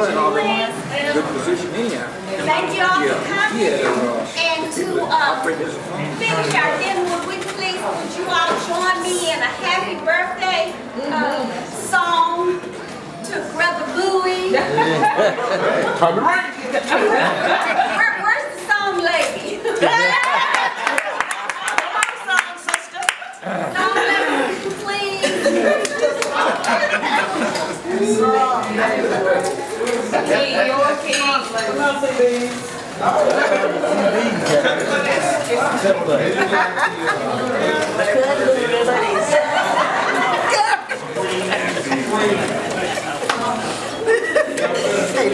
was already please? in a good position anyhow. Thank you all Yeah, for coming. he had, uh, And to, uh, operate his phone. finish our dinner, would we please, would you all join me in a happy birthday, uh, song to Brother Bowie? Tommy Ray. Where, where's the song lady? Song lady, please. Hey,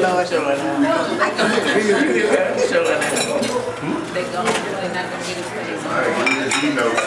Lord, show it now. Show it now. They gonna, they're not gonna get his face. You know.